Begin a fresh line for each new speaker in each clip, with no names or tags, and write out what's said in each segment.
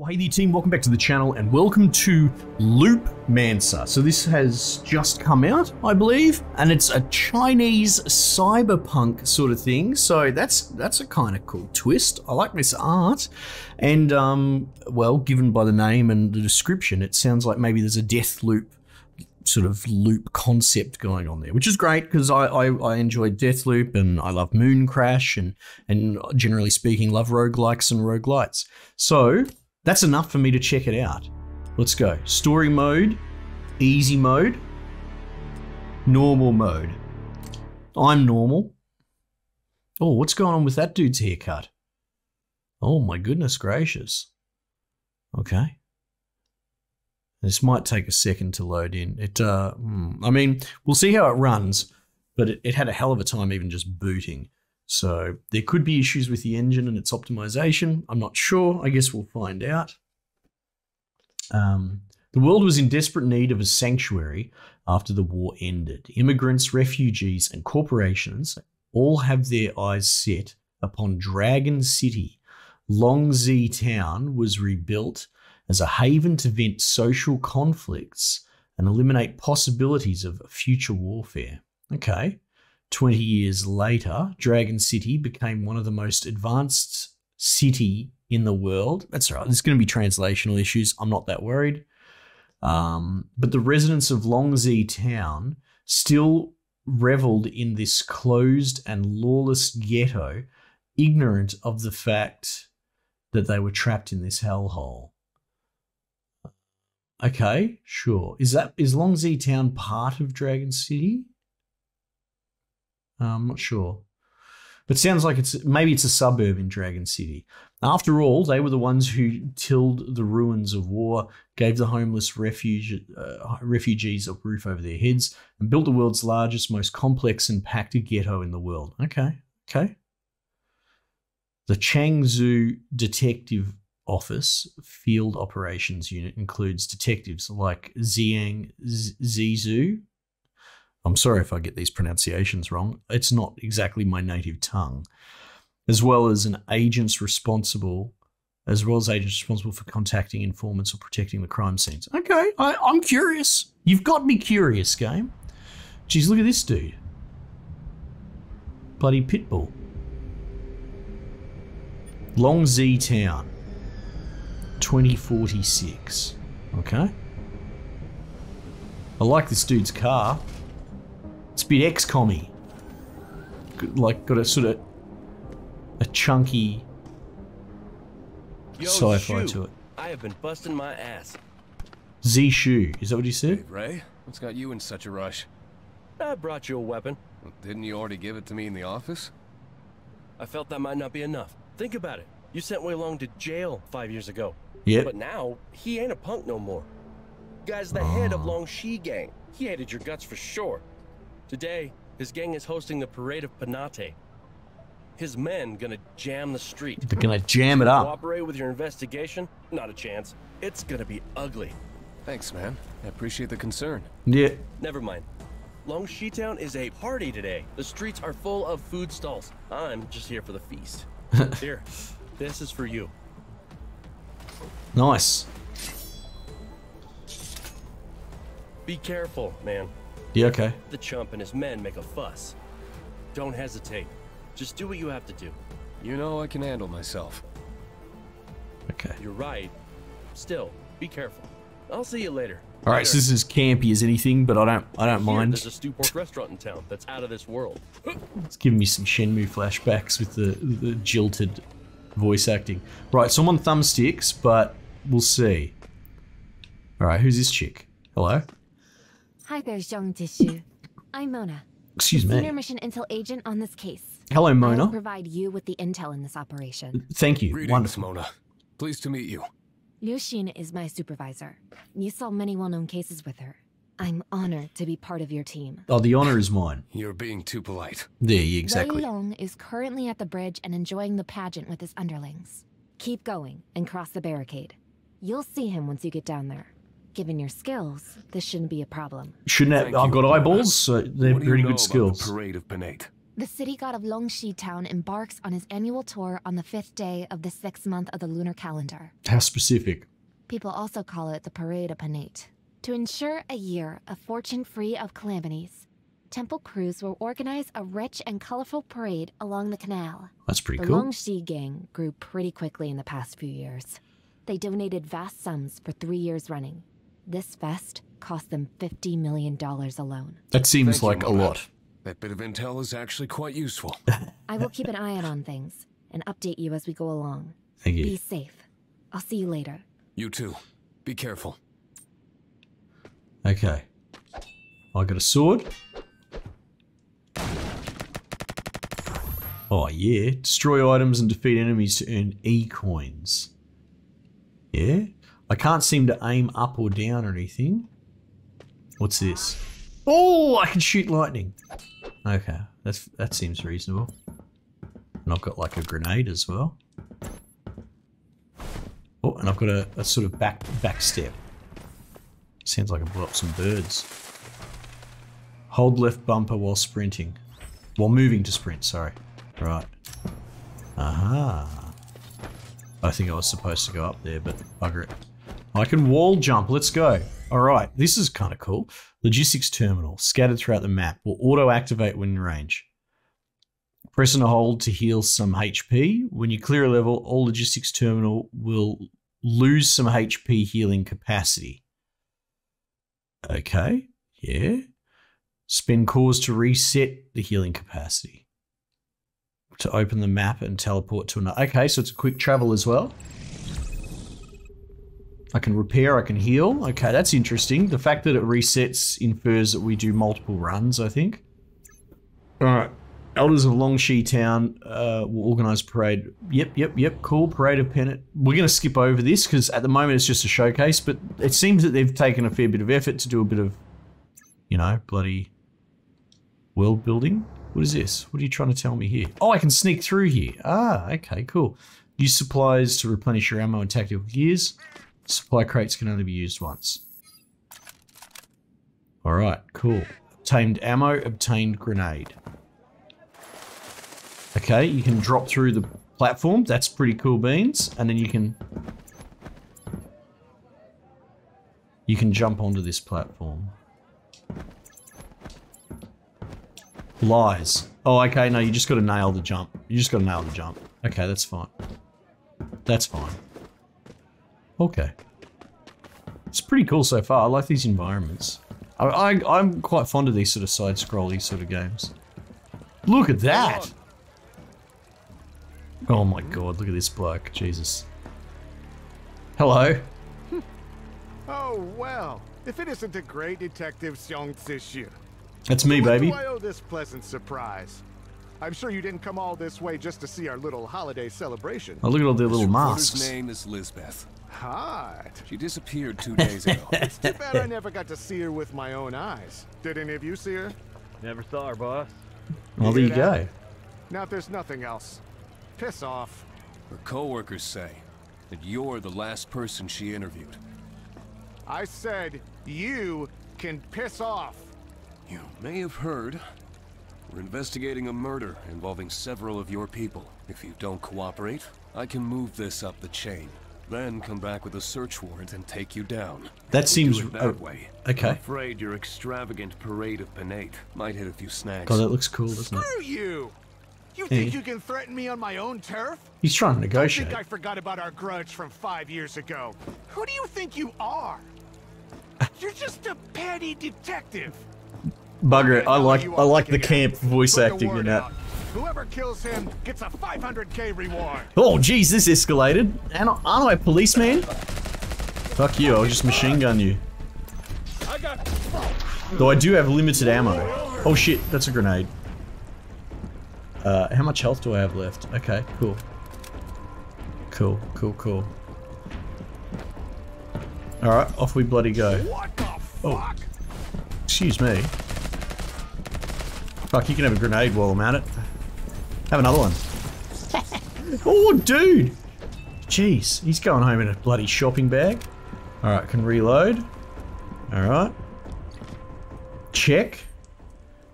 Well, hey there team, welcome back to the channel and welcome to Loop Mancer. So this has just come out, I believe, and it's a Chinese cyberpunk sort of thing. So that's that's a kind of cool twist. I like this art. And um, well, given by the name and the description, it sounds like maybe there's a death loop sort of loop concept going on there, which is great because I, I, I enjoy Deathloop and I love Moon Crash and and generally speaking love roguelikes and roguelites. So that's enough for me to check it out. Let's go. Story mode, easy mode, normal mode. I'm normal. Oh, what's going on with that dude's haircut? Oh my goodness gracious. Okay. This might take a second to load in. It, uh, hmm, I mean, we'll see how it runs, but it, it had a hell of a time even just booting. So there could be issues with the engine and its optimization. I'm not sure. I guess we'll find out. Um, the world was in desperate need of a sanctuary after the war ended. Immigrants, refugees, and corporations all have their eyes set upon Dragon City. Longxi Town was rebuilt as a haven to vent social conflicts and eliminate possibilities of future warfare. Okay. 20 years later, Dragon City became one of the most advanced city in the world. That's right. There's going to be translational issues. I'm not that worried. Um, but the residents of Longxi Town still reveled in this closed and lawless ghetto, ignorant of the fact that they were trapped in this hellhole. Okay, sure. Is that is Longxi Town part of Dragon City? Uh, I'm not sure. But sounds like it's maybe it's a suburb in Dragon City. After all, they were the ones who tilled the ruins of war, gave the homeless refuge, uh, refugees a roof over their heads, and built the world's largest, most complex and packed ghetto in the world. Okay, okay. The Changzhou Detective Office Field Operations Unit includes detectives like Xiang Zizhu, I'm sorry if I get these pronunciations wrong. It's not exactly my native tongue. As well as an agents responsible, as well as agents responsible for contacting informants or protecting the crime scenes. Okay, I, I'm curious. You've got me curious, game. Geez, look at this dude. Bloody pitbull. Longxi Town. 2046. Okay. I like this dude's car. It's a bit XCOM-y. Like, got a sort of a chunky sci-fi to it.
I have been busting my ass.
Z-Shu, is that what you said?
Hey, Ray, what's got you in such a rush?
I brought you a weapon.
Well, didn't you already give it to me in the office?
I felt that might not be enough. Think about it. You sent Wei Long to jail five years ago.
Yeah.
But now, he ain't a punk no more. Guy's the oh. head of ah. Longxi gang. He hated your guts for sure. Today, his gang is hosting the Parade of Panate. His men gonna jam the street.
They're gonna jam it up.
Cooperate with your investigation? Not a chance. It's gonna be ugly.
Thanks, man. I appreciate the concern.
Yeah.
Never mind. Long Town is a party today. The streets are full of food stalls. I'm just here for the feast. here, this is for you.
Nice.
Be careful, man.
Yeah, okay.
The chump and his men make a fuss. Don't hesitate. Just do what you have to do.
You know I can handle myself.
Okay.
You're right. Still, be careful. I'll see you later.
All right, so this is campy as anything, but I don't, I don't
Here,
mind.
There's a stew pork restaurant in town that's out of this world.
It's giving me some Shenmue flashbacks with the, the jilted voice acting. Right, so I'm on thumbsticks, but we'll see. All right, who's this chick? Hello.
Hi there, Zhang Jishu. I'm Mona.
Excuse
me.
Senior
mission intel agent on this case.
Hello, Mona.
I'll provide you with the intel in this operation.
Thank you.
Greetings,
Wonderful.
Mona. Pleased to meet you.
Liu Xin is my supervisor. You solved many well-known cases with her. I'm honored to be part of your team.
Oh, the honor is mine.
You're being too polite.
There, exactly.
Wei Long is currently at the bridge and enjoying the pageant with his underlings. Keep going and cross the barricade. You'll see him once you get down there. Given your skills, this shouldn't be a problem.
Shouldn't have, I've got eyeballs, so they're
what
pretty
you know
good skills.
the Parade of Penate?
The city god of Longxi Town embarks on his annual tour on the fifth day of the sixth month of the lunar calendar.
How specific?
People also call it the Parade of Panate. To ensure a year of fortune free of calamities, temple crews will organize a rich and colorful parade along the canal.
That's pretty
The
cool.
Longxi gang grew pretty quickly in the past few years. They donated vast sums for three years running. This fest cost them $50 million alone.
That seems
Thank you,
like a lot.
That bit of intel is actually quite useful.
I will keep an eye out on things and update you as we go along.
Thank you.
Be safe. I'll see you later.
You too. Be careful.
Okay. I got a sword. Oh yeah. Destroy items and defeat enemies to earn E coins. Yeah. I can't seem to aim up or down or anything. What's this? Oh, I can shoot lightning. Okay, that's that seems reasonable. And I've got like a grenade as well. Oh, and I've got a, a sort of back back step. Sounds like I blew up some birds. Hold left bumper while sprinting. While moving to sprint, sorry. Right. Aha. I think I was supposed to go up there, but bugger it. I can wall jump. Let's go. All right. This is kind of cool. Logistics terminal scattered throughout the map will auto activate when in range. Press and hold to heal some HP. When you clear a level, all logistics terminal will lose some HP healing capacity. Okay. Yeah. Spend cores to reset the healing capacity. To open the map and teleport to another. Okay, so it's a quick travel as well. I can repair, I can heal. Okay, that's interesting. The fact that it resets infers that we do multiple runs, I think. Alright. Elders of Longxi Town uh, will organise parade. Yep, yep, yep. Cool. Parade of Pennant. We're going to skip over this because at the moment it's just a showcase, but it seems that they've taken a fair bit of effort to do a bit of, you know, bloody world building. What is this? What are you trying to tell me here? Oh, I can sneak through here. Ah, okay, cool. Use supplies to replenish your ammo and tactical gears. Supply crates can only be used once. Alright, cool. Obtained ammo, obtained grenade. Okay, you can drop through the platform. That's pretty cool beans. And then you can... You can jump onto this platform. Lies. Oh, okay, no, you just got to nail the jump. You just got to nail the jump. Okay, that's fine. That's fine. Okay. It's pretty cool so far. I like these environments. I, I, I'm quite fond of these sort of side-scrolly sort of games. Look at that! Oh my god, look at this bloke. Jesus. Hello.
Oh, well. If it isn't the great detective Xiong Zixu.
That's me, baby.
I owe this pleasant surprise? I'm sure you didn't come all this way just to see our little holiday celebration.
Oh, look at all their little
Reporter's
masks.
name is Lisbeth.
Hot.
She disappeared two days ago.
It's too bad I never got to see her with my own eyes. Did any of you see her?
Never saw her, boss.
Well, there you
hear
go.
Now, if there's nothing else, piss off.
Her coworkers say that you're the last person she interviewed.
I said you can piss off.
You may have heard. We're investigating a murder involving several of your people. If you don't cooperate, I can move this up the chain. Then come back with a search warrant and take you down.
That
We
seems
do it that
uh,
way.
okay.
I'm afraid your extravagant parade of Panate might hit a few snags.
God, that looks cool, doesn't it?
Screw you! You
Hey.
think you can threaten me on my own turf?
He's trying to negotiate.
I
negotiate.
think I forgot about our grudge from five years ago. Who do you think you are? You're just a petty detective.
Bugger it. I like I like the camp voice acting in that.
Whoever kills him gets a 500k reward.
Oh, jeez, this escalated. And aren't I a policeman? Fuck you, I'll just machine gun you. Though I do have limited ammo. Oh shit, that's a grenade. Uh, how much health do I have left? Okay, cool. Cool, cool, cool. Alright, off we bloody go.
What the
Oh. Excuse me. Fuck, you can have a grenade while I'm at it. Have another one. oh, dude! Jeez, he's going home in a bloody shopping bag. Alright, can reload. Alright. Check.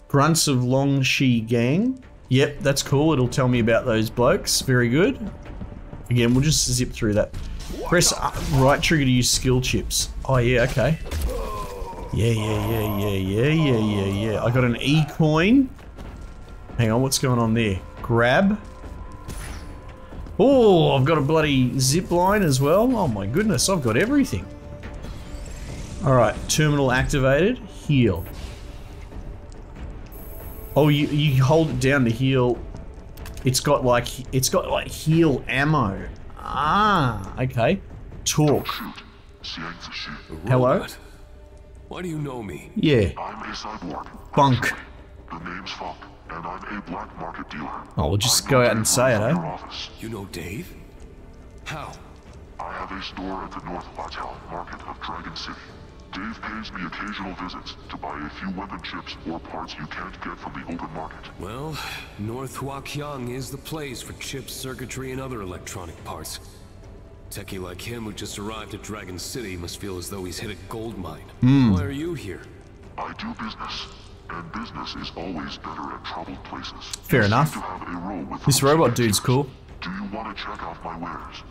Grunts of Longxi Gang. Yep, that's cool. It'll tell me about those blokes. Very good. Again, we'll just zip through that. Press uh, right trigger to use skill chips. Oh yeah, okay. Yeah, yeah, yeah, yeah, yeah, yeah, yeah, yeah. I got an E coin. Hang on, what's going on there? Grab. Oh, I've got a bloody zip line as well. Oh my goodness, I've got everything. Alright, terminal activated. Heal. Oh, you, you hold it down to heal. It's got like, it's got like heal ammo. Ah, okay. Talk. Hello?
Robot. Why do you know me?
Yeah.
I'm a cyborg.
Bunk.
The name's Funk, and I'm a black market dealer.
Oh, we'll just
I'm
go
the
out and say it,
from
eh?
You know Dave? How?
I have a store at the North Latal market of Dragon City. Dave pays me occasional visits to buy a few weapon chips or parts you can't get from the open market.
Well, North Huaqiang is the place for chips, circuitry, and other electronic parts. Techie like him who just arrived at Dragon City must feel as though he's hit a gold mine. Hmm. Why are you here?
I do business, and business is always better at troubled places.
Fair
You
enough.
to have a role with
This
those
robot dude's
gangsters.
cool.
Do you want to check out my wares?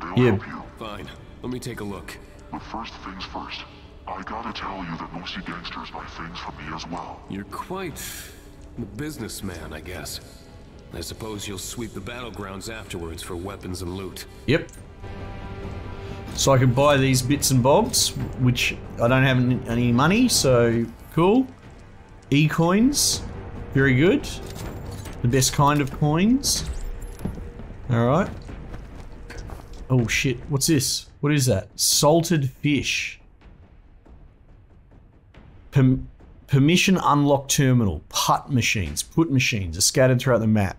They'll
Yeah.
help you.
Fine. Let me take a look.
But first things first. I gotta tell you that most you gangsters buy things from me as well.
You're quite the businessman, I guess. I suppose you'll sweep the battlegrounds afterwards for weapons and loot.
Yep. So I can buy these bits and bobs, which I don't have any- money, so cool. E-coins, very good. The best kind of coins. Alright. Oh shit, what's this? What is that? Salted fish. Perm- permission unlock terminal. Put machines. Put machines are scattered throughout the map.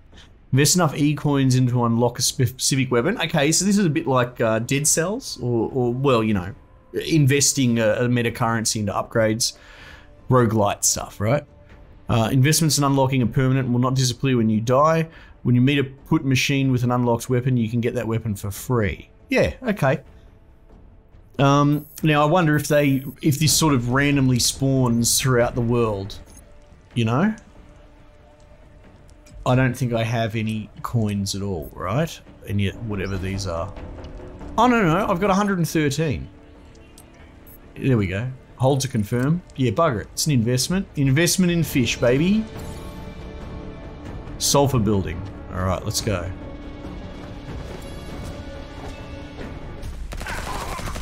Invest enough e-coins in to unlock a specific weapon. Okay, so this is a bit like uh, Dead Cells, or, or well, you know, investing a, a meta currency into upgrades, roguelite stuff, right? Uh, investments in unlocking a permanent will not disappear when you die. When you meet a put machine with an unlocked weapon, you can get that weapon for free. Yeah, okay. Um, now I wonder if they, if this sort of randomly spawns throughout the world, you know? I don't think I have any coins at all, right? And yet, whatever these are. Oh, no, no, I've got 113. There we go. Hold to confirm. Yeah, bugger it. It's an investment. Investment in fish, baby. Sulfur building. All right, let's go.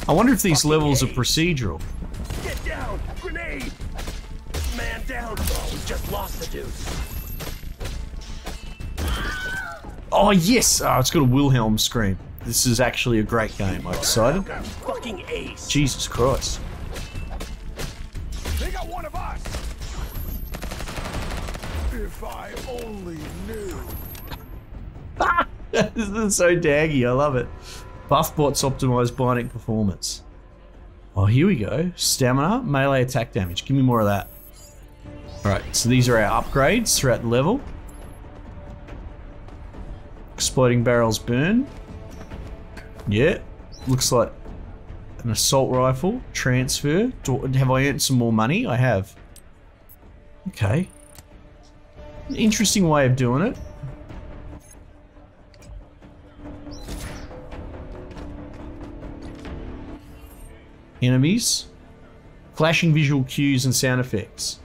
I wonder if these levels are procedural.
Get down! Grenade! Man down! Oh, we just lost the dude.
Oh, yes! Oh, it's got a Wilhelm scream. This is actually a great game. I'm excited.
Fucking ace!
Jesus Christ.
They got one of us. If I only knew.
this is so daggy. I love it. Buff bots optimize bionic performance. Oh, here we go. Stamina, melee attack damage. Give me more of that. Alright, so these are our upgrades throughout the level. Exploding barrels burn. Yeah, looks like an assault rifle. Transfer. Do, have I earned some more money? I have. Okay. Interesting way of doing it. enemies, flashing visual cues and sound effects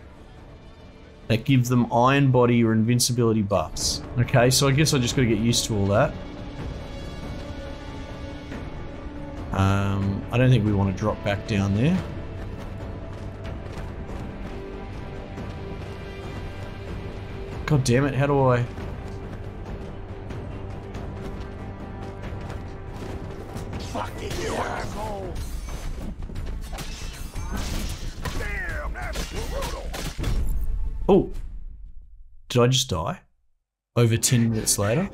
that give them iron body or invincibility buffs. Okay, so I guess I just got to get used to all that. Um, I don't think we want to drop back down there. God damn it, how do I... Oh! Did I just die? Over 10 minutes later?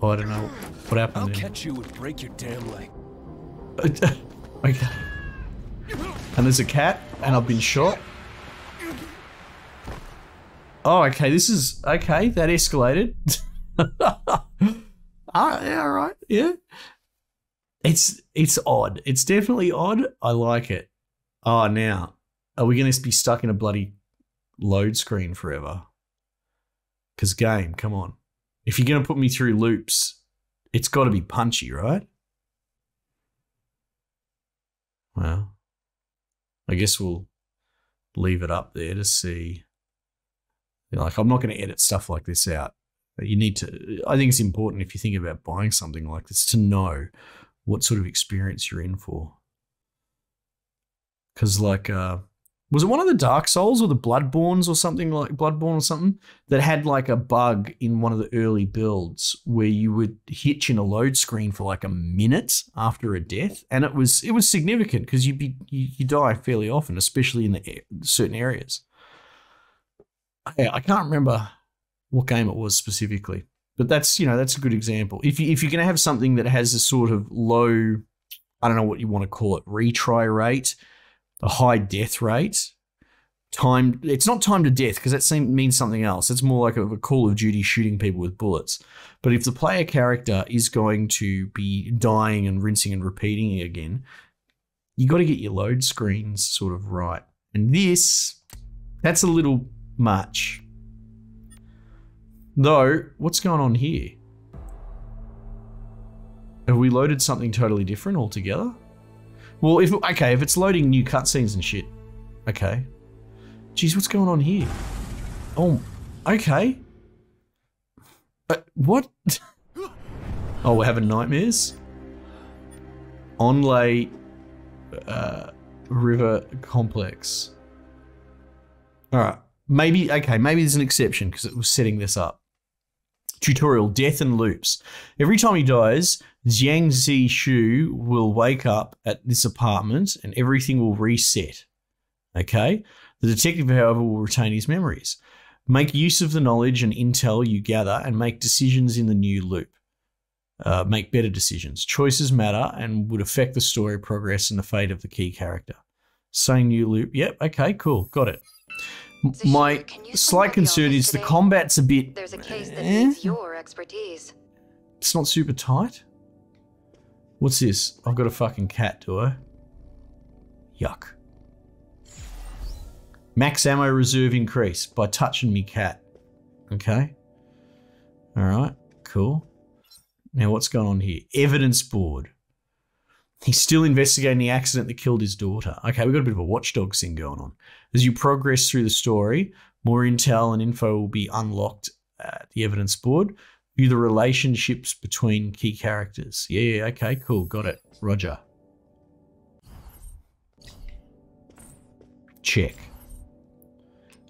Oh, I don't know what happened
I'll
then.
catch you and break your damn leg.
okay. And there's a cat, and I've been shot. Oh, okay, this is... Okay, that escalated. ah, yeah, alright, yeah. It's, it's odd. It's definitely odd. I like it. Oh, now. Are we going to be stuck in a bloody load screen forever? Because game, come on. If you're going to put me through loops, it's got to be punchy, right? Well, I guess we'll leave it up there to see. Like, I'm not going to edit stuff like this out. You need to, I think it's important if you think about buying something like this to know what sort of experience you're in for. Because, like, uh, was it one of the Dark Souls or the Bloodborns or something like Bloodborne or something that had like a bug in one of the early builds where you would hitch in a load screen for like a minute after a death, and it was it was significant because you'd be you, you die fairly often, especially in the certain areas. Yeah, I can't remember what game it was specifically, but that's you know that's a good example. If you if you're going to have something that has a sort of low, I don't know what you want to call it, retry rate a high death rate. Time it's not time to death because that means something else. It's more like a, a Call of Duty shooting people with bullets. But if the player character is going to be dying and rinsing and repeating again, you got to get your load screens sort of right. And this, that's a little much. Though, what's going on here? Have we loaded something totally different altogether? Well, if okay, if it's loading new cutscenes and shit, okay. Jeez, what's going on here? Oh, okay. Uh, what? oh, we're having nightmares. Onlay uh, River Complex. All right, maybe okay, maybe there's an exception because it was setting this up. Tutorial: Death and loops. Every time he dies, Jiang Zishu will wake up at this apartment and everything will reset. Okay? The detective, however, will retain his memories. Make use of the knowledge and intel you gather and make decisions in the new loop. Uh, make better decisions. Choices matter and would affect the story progress and the fate of the key character. Same new loop. Yep, okay, cool. Got it. My slight concern is the combat's a bit.
There's a case that eh? needs your expertise.
It's not super tight. What's this? I've got a fucking cat, do I? Yuck. Max ammo reserve increase by touching me cat. Okay. All right. Cool. Now what's going on here? Evidence board. He's still investigating the accident that killed his daughter. Okay, we've got a bit of a watchdog thing going on. As you progress through the story, more intel and info will be unlocked at the evidence board view the relationships between key characters. Yeah, okay, cool, got it. Roger. Check.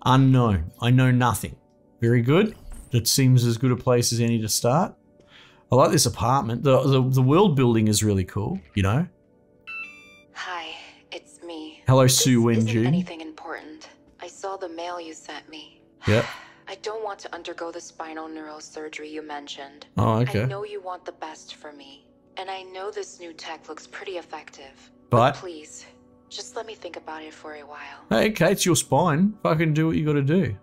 Unknown. I know nothing. Very good. That seems as good a place as any to start. I like this apartment. The, the, the world building is really cool, you know?
Hi, it's me.
Hello, this Su Wenju.
anything important. I saw the mail you sent me.
Yep.
I don't want to undergo the spinal neurosurgery you mentioned.
Oh, okay.
I know you want the best for me, and I know this new tech looks pretty effective.
But,
but please, just let me think about it for a while.
Hey, okay, it's your spine. Fucking do what you gotta do.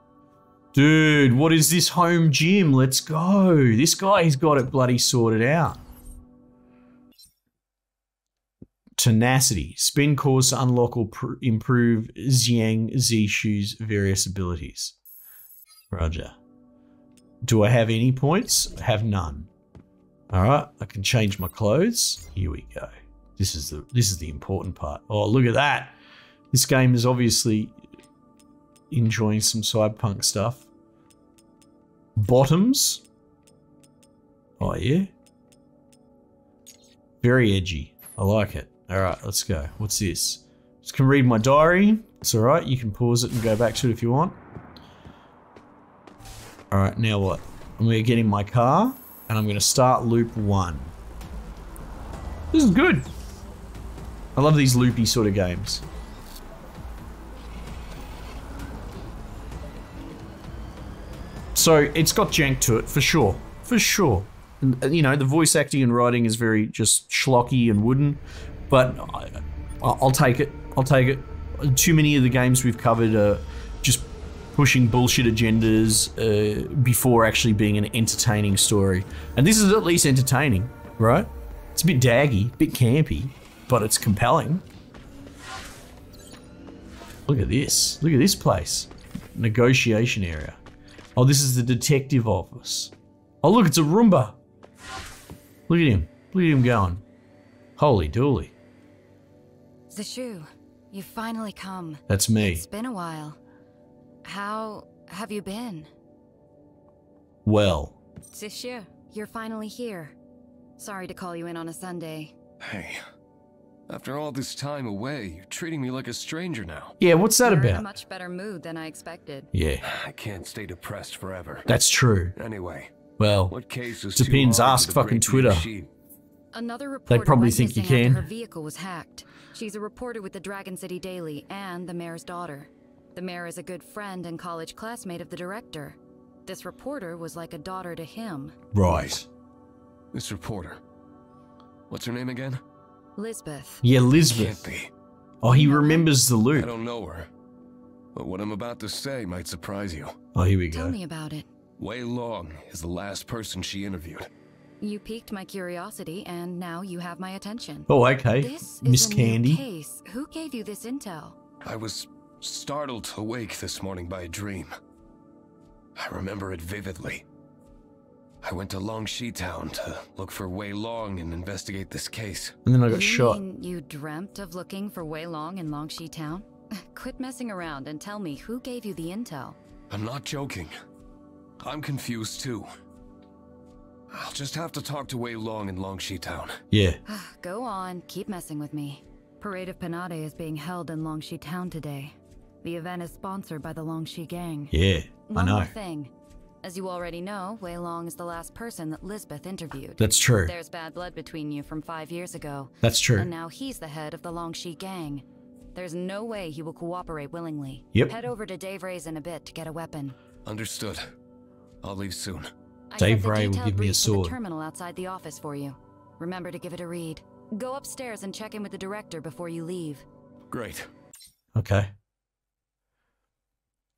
Dude, what is this home gym? Let's go. This guy, he's got it bloody sorted out. Tenacity. Spin course to unlock or improve Jiang Zishu's various abilities. Roger. Do I have any points? I have none. All right, I can change my clothes. Here we go. This is the this is the important part. Oh, look at that. This game is obviously enjoying some cyberpunk stuff. Bottoms. Oh yeah. Very edgy. I like it. All right, let's go. What's this? Just can read my diary. It's all right. You can pause it and go back to it if you want. Alright, now what? I'm going to get in my car, and I'm going to start loop one. This is good. I love these loopy sort of games. So, it's got jank to it, for sure. For sure. And, uh, you know, the voice acting and writing is very just schlocky and wooden, but I, I'll take it. I'll take it. Too many of the games we've covered are pushing bullshit agendas uh, before actually being an entertaining story. And this is at least entertaining, right? It's a bit daggy, a bit campy, but it's compelling. Look at this. Look at this place. Negotiation area. Oh, this is the detective office. Oh, look, it's a Roomba. Look at him. Look at him going. Holy dooly.
Zashu, you've finally come.
That's me.
It's been a while. How have you been?
Well,
Zashu, you're finally here. Sorry to call you in on a Sunday.
Hey, after all this time away, you're treating me like a stranger now.
yeah, what's that
You're in a
about?
much better mood than I expected.
Yeah,
I can't stay depressed forever.
that's true.
Anyway,
Well,
what case is
Depends, ask fucking Twitter.
machine?
Another reporter
probably
went
think you can.
Her vehicle was hacked. She's a reporter with the Dragon City Daily and the mayor's daughter. The mayor is a good friend and college classmate of the director. This reporter was like a daughter to him.
right.
This reporter. What's her name again?
Lisbeth.
Yeah,
Can't
Lisbeth.
be.
Oh, he remembers the loop.
I don't know her. But what I'm about to say might surprise you.
Oh, here we go.
Tell me about it.
Wei Long is the last person she interviewed.
You piqued my curiosity, and now you have my attention.
Oh, okay.
This
Miss
is new
Candy.
case. Who gave you this intel?
I was startled awake this morning by a dream. I remember it vividly. I went to Longxi Town to look for Wei Long and investigate this case.
And then I got
you
shot.
Mean you dreamt of looking for Wei Long in Longxi Town? Quit messing around and tell me who gave you the intel.
I'm not joking. I'm confused too. I'll just have to talk to Wei Long in Longxi Town.
Yeah.
Go on, keep messing with me. Parade of Panade is being held in Longxi Town today. The event is sponsored by the Longxi Gang.
Yeah. I
One
know.
more thing. As you already know, Wei Long is the last person that Lisbeth interviewed.
That's true.
There's bad blood between you from five years ago.
That's true.
And now he's the head of the Longxi Gang. There's no way he will cooperate willingly.
Yep.
Head over to Dave Ray's in a bit to get a weapon.
Understood. I'll leave soon.
Dave
set
Ray will give me a
brief for
sword.
The terminal outside the office for you. Remember to give it a read. Go upstairs and check in with the director before you leave.
Great.
Okay.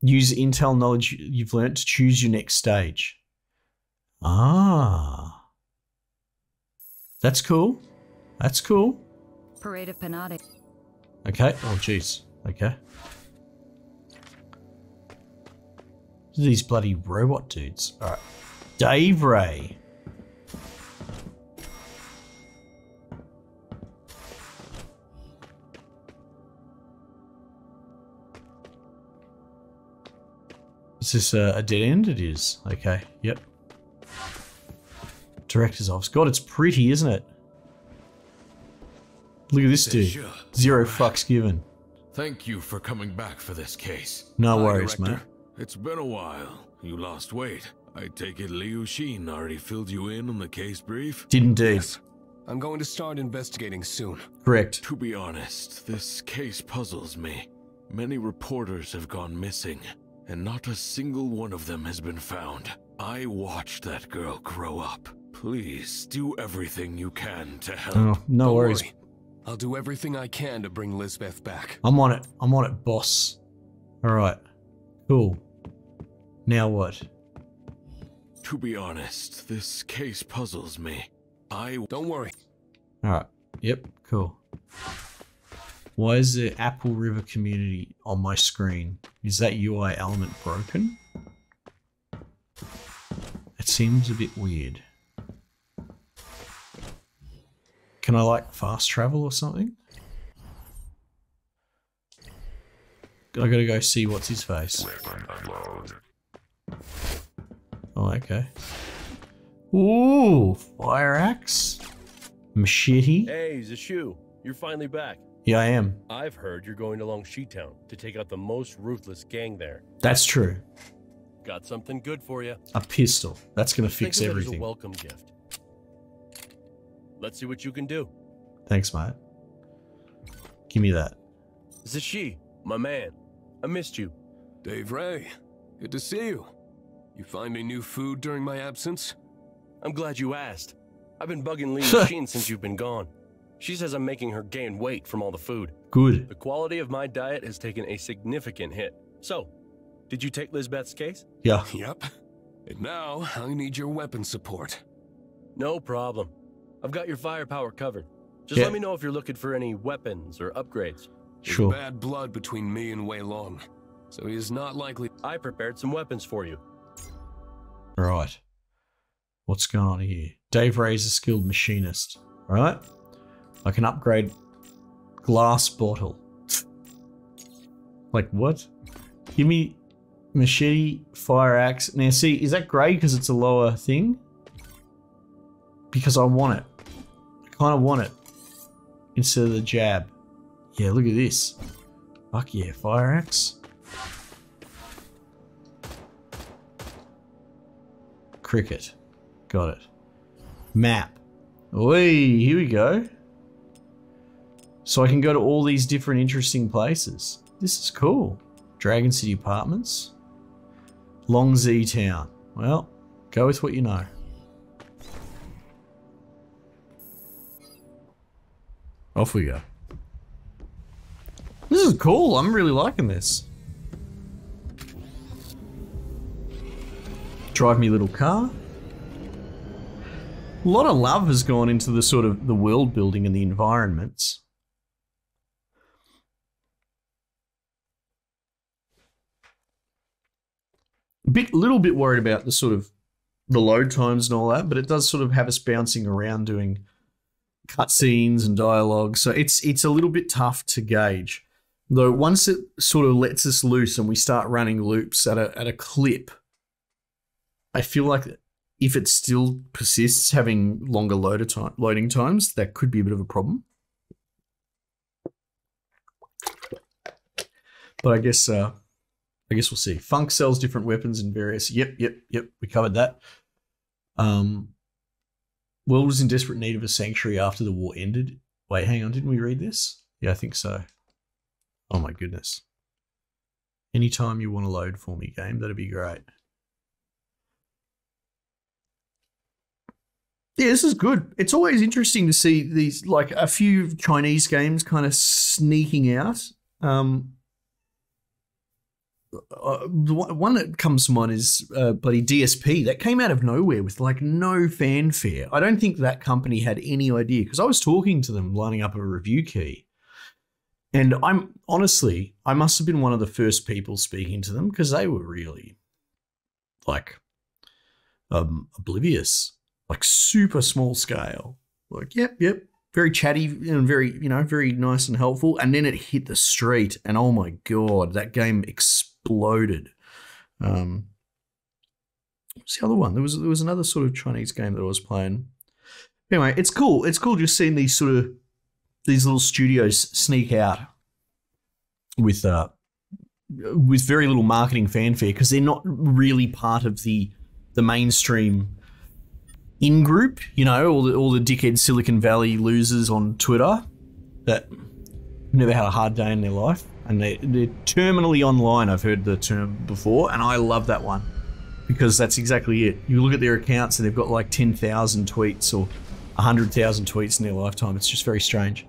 Use intel knowledge you've learnt to choose your next stage. Ah. That's cool. That's cool.
Parade of Panade.
Okay. Oh, jeez. Okay. These bloody robot dudes. Alright. Dave Ray. This a, a dead end? It is. Okay. Yep. Director's office. God, it's pretty, isn't it? Look at this dude. Zero fucks given.
Thank you for coming back for this case.
No
Hi,
worries,
Director.
mate.
It's been a while. You lost weight. I take it Liu Xin already filled you in on the case brief?
Did indeed.
Yes. I'm going to start investigating soon.
Correct.
To be honest, this case puzzles me. Many reporters have gone missing, and not a single one of them has been found. I watched that girl grow up. Please do everything you can to help.
Oh, no
Don't
worries.
worry. I'll do everything I can to bring Lisbeth back.
I'm on it. I'm on it, boss. Alright. Cool. Now what?
To be honest, this case puzzles me. I
Don't worry.
Alright. Yep, cool. Why is the Apple River community on my screen? Is that UI element broken? It seems a bit weird. Can I like fast travel or something? I gotta go see what's his face. Oh, okay. Ooh, fire axe, machete.
Hey, Zashu, you're finally back.
Yeah, I am.
I've heard you're going to Longxi Town to take out the most ruthless gang there.
That's true.
Got something good for you.
A pistol. That's gonna fix
Think of
everything.
a welcome gift. Let's see what you can do.
Thanks, mate. Give me that.
Zashi, my man, I missed you.
Dave Ray, good to see you. You find me new food during my absence?
I'm glad you asked. I've been bugging Lee Sheen since you've been gone. She says I'm making her gain weight from all the food.
Good.
The quality of my diet has taken a significant hit. So, did you take Lisbeth's case?
Yeah.
Yep. And now I need your weapon support.
No problem. I've got your firepower covered. Just
Yeah.
let me know if you're looking for any weapons or upgrades.
There's
Sure.
bad blood between me and Wei Long, so he is not likely.
I prepared some weapons for you.
Right. What's going on here? Dave Ray's a skilled machinist. Right? I can upgrade glass bottle. like what? Give me machete, fire axe. Now see, is that grey because it's a lower thing? Because I want it. I kind of want it. Instead of the jab. Yeah, look at this. Fuck yeah, fire axe. Cricket. Got it. Map. Oi, here we go. So I can go to all these different interesting places. This is cool. Dragon City Apartments. Longxi Town. Well, go with what you know. Off we go. This is cool. I'm really liking this. Drive me little car. A lot of love has gone into the sort of the world building and the environments. Bit, little bit worried about the sort of the load times and all that, but it does sort of have us bouncing around doing cutscenes and dialogue, so it's it's a little bit tough to gauge. Though once it sort of lets us loose and we start running loops at a at a clip, I feel like if it still persists having longer loader time, loading times, that could be a bit of a problem. But I guess uh, I guess we'll see. Funk sells different weapons and various. Yep, yep, yep. We covered that. Um, world was in desperate need of a sanctuary after the war ended. Wait, hang on. Didn't we read this? Yeah, I think so. Oh my goodness. Anytime you want to load for me, game, that'd be great. Yeah, this is good. It's always interesting to see these, like a few Chinese games kind of sneaking out. Um, uh, one that comes to mind is uh, bloody DSP. That came out of nowhere with like no fanfare. I don't think that company had any idea because I was talking to them, lining up a review key. And I'm honestly, I must have been one of the first people speaking to them because they were really like um, oblivious, like super small scale. Like, yep, yep, very chatty and very, you know, very nice and helpful. And then it hit the street, and oh my god, that game exploded. Um, what's the other one? There was there was another sort of Chinese game that I was playing. Anyway, it's cool. It's cool just seeing these sort of these little studios sneak out with uh with very little marketing fanfare because they're not really part of the the mainstream in group. You know, all the all the dickhead Silicon Valley losers on Twitter that never had a hard day in their life, and they they're terminally online. I've heard the term before, and I love that one because that's exactly it. You look at their accounts and they've got like ten thousand tweets or hundred thousand tweets in their lifetime. It's just very strange.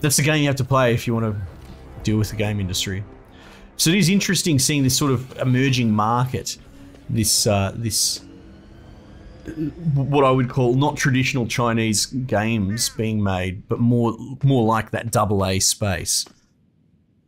That's the game you have to play if you want to deal with the game industry. So it is interesting seeing this sort of emerging market, this uh, this what I would call not traditional Chinese games being made, but more more like that double A space.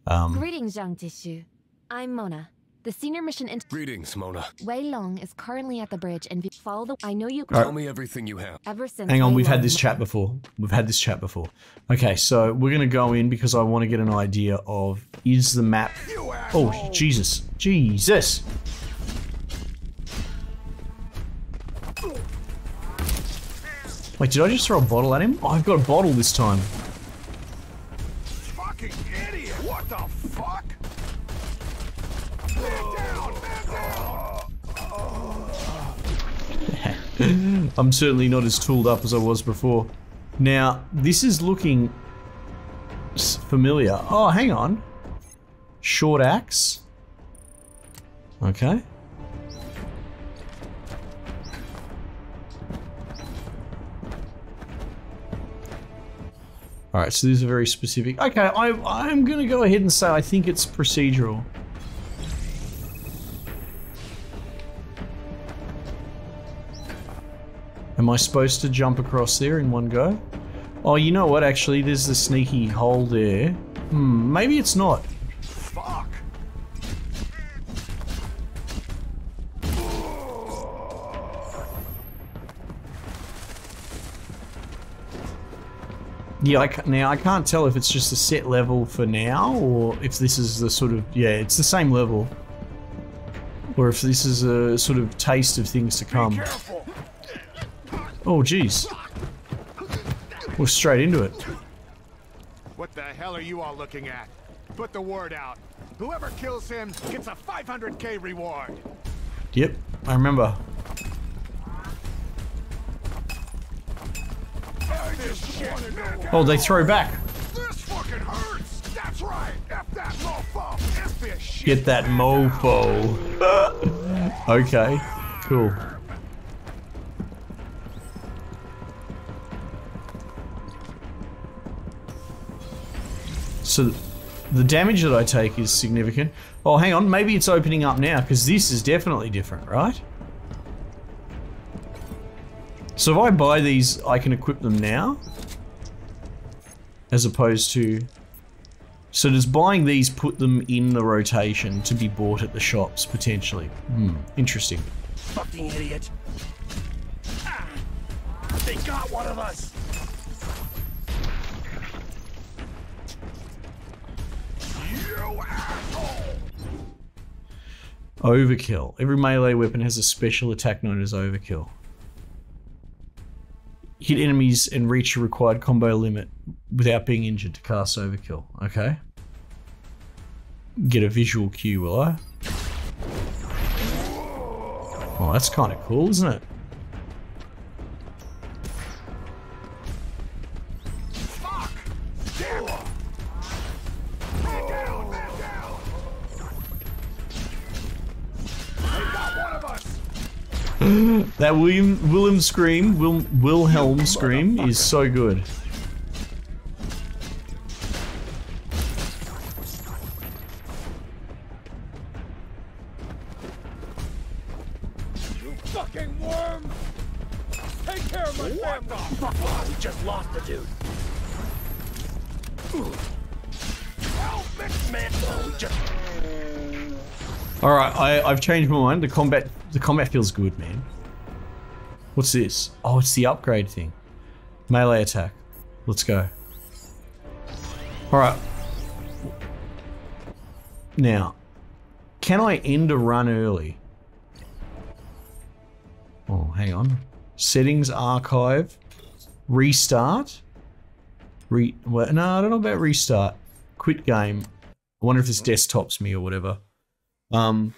Um,
Greetings, Zhang Tishu. I'm Mona, the senior mission in
Greetings, Mona.
Wei Long is currently at the bridge and we follow the. I know you.
Tell me everything you have.
Ever since.
Hang on,
Wei
we've had this chat before. We've had this chat before. Okay, so we're gonna go in because I want to get an idea of is the map. Oh Jesus, Jesus! Wait, did I just throw a bottle at him? Oh, I've got a bottle this time. I'm certainly not as tooled up as I was before. Now, this is looking familiar. Oh, hang on. Short axe. Okay. All right, so these are very specific. Okay, I, I'm going to go ahead and say I think it's procedural. Am I supposed to jump across there in one go? Oh, you know what? Actually, there's the sneaky hole there. Hmm, maybe it's not.
Fuck.
Yeah, I now I can't tell if it's just a set level for now or if this is the sort of yeah, it's the same level. Or if this is a sort of taste of things to come. Oh jeez. We're straight into it.
What the hell are you all looking at? Put the word out. Whoever kills him gets a 500k reward.
Yep, I remember. Oh, they throw back.
This fucking hurts. That's right. F that mofo. F this shit.
Get that mofo. okay, cool. So the damage that I take is significant. Oh, hang on, maybe it's opening up now because this is definitely different, right? So if I buy these, I can equip them now? As opposed to... So does buying these put them in the rotation to be bought at the shops, potentially? Hmm, interesting.
Fucking idiot. Ah, they got one of us.
Overkill. Every melee weapon has a special attack known as Overkill. Hit enemies and reach a required combo limit without being injured to cast Overkill. Okay. Get a visual cue, will I? Oh, that's kind of cool, isn't it? That William Willem scream, Wil, Wilhelm scream is so good.
You fucking worm. Take care of my family.
Fuck, off! we just lost the dude.
Help me.
Man, just...
All right, I, I've changed my mind. The combat, the combat feels good, man. What's this? Oh, it's the upgrade thing. Melee attack. Let's go. All right. Now, can I end a run early? Oh, hang on. Settings, archive, restart. Re. Well, no, I don't know about restart. Quit game. I wonder if this desktops me or whatever. Um,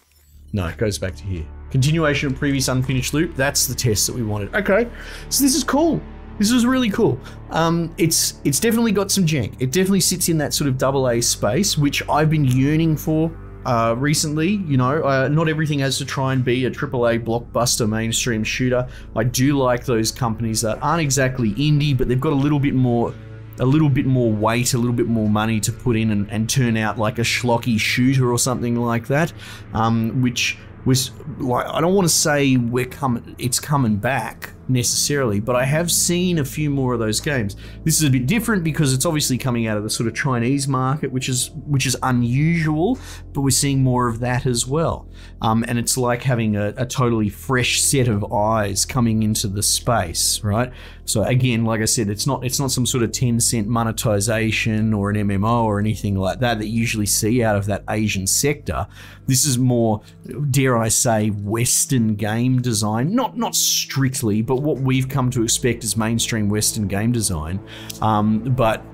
no, it goes back to here. Continuation of previous unfinished loop. That's the test that we wanted. Okay, so this is cool. This is really cool. Um, it's it's definitely got some jank. It definitely sits in that sort of double A space, which I've been yearning for uh, recently. You know, uh, not everything has to try and be a triple A blockbuster mainstream shooter. I do like those companies that aren't exactly indie, but they've got a little bit more a little bit more weight, a little bit more money to put in and, and turn out like a schlocky shooter or something like that, um, which was like I don't want to say we're coming, it's coming back necessarily, but I have seen a few more of those games. This is a bit different because it's obviously coming out of the sort of Chinese market, which is which is unusual, but we're seeing more of that as well. Um, and it's like having a, a totally fresh set of eyes coming into the space, right? So again, like I said, it's not it's not some sort of Tencent monetization or an MMO or anything like that that you usually see out of that Asian sector. This is more, dare I say, Western game design. Not not strictly, but what we've come to expect as mainstream Western game design. Um, but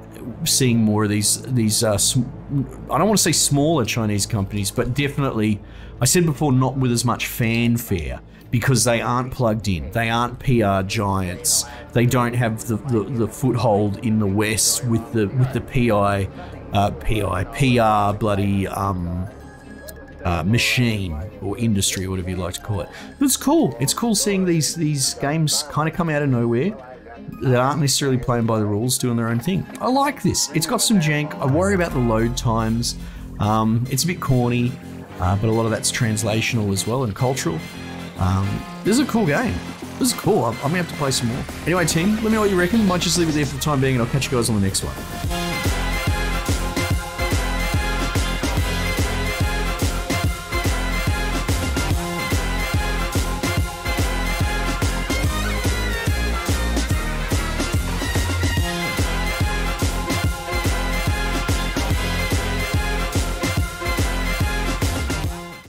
seeing more of these these uh, I don't want to say smaller Chinese companies, but definitely I said before not with as much fanfare because they aren't plugged in. They aren't PR giants. They don't have the, the, the foothold in the West with the with the PI uh, PI PR bloody um, uh, machine or industry, whatever you like to call it. But it's cool. It's cool seeing these these games kind of come out of nowhere that aren't necessarily playing by the rules, doing their own thing. I like this. It's got some jank. I worry about the load times. Um, it's a bit corny, uh, but a lot of that's translational as well and cultural. Um, this is a cool game. This is cool. I'm, I'm gonna have to play some more. Anyway, team, let me know what you reckon. Might just leave it there for the time being, and I'll catch you guys on the next one.